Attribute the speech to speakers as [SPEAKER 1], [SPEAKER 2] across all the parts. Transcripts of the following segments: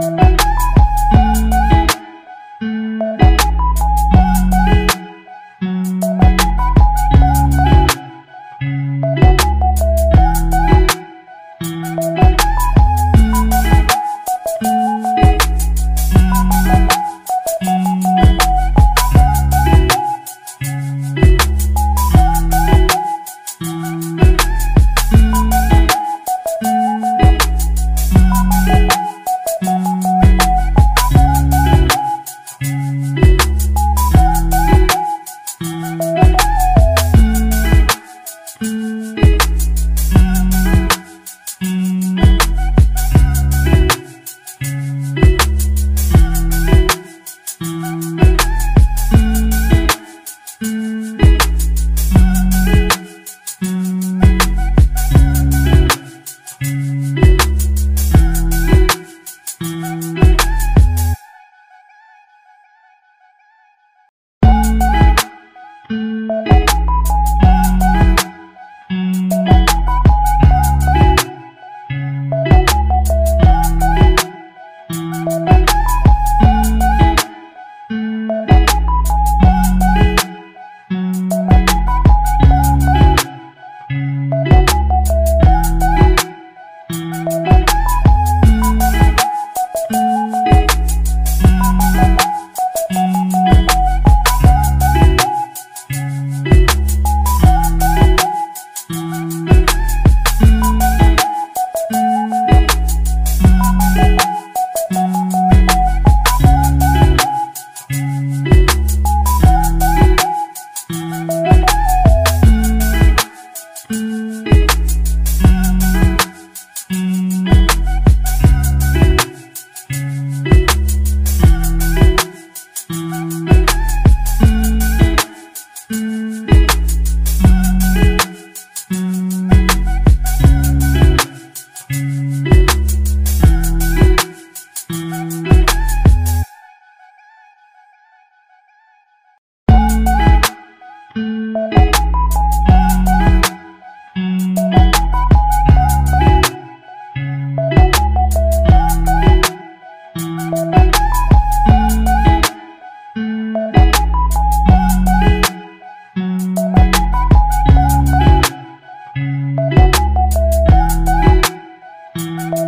[SPEAKER 1] Música Thank you.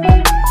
[SPEAKER 1] Bye.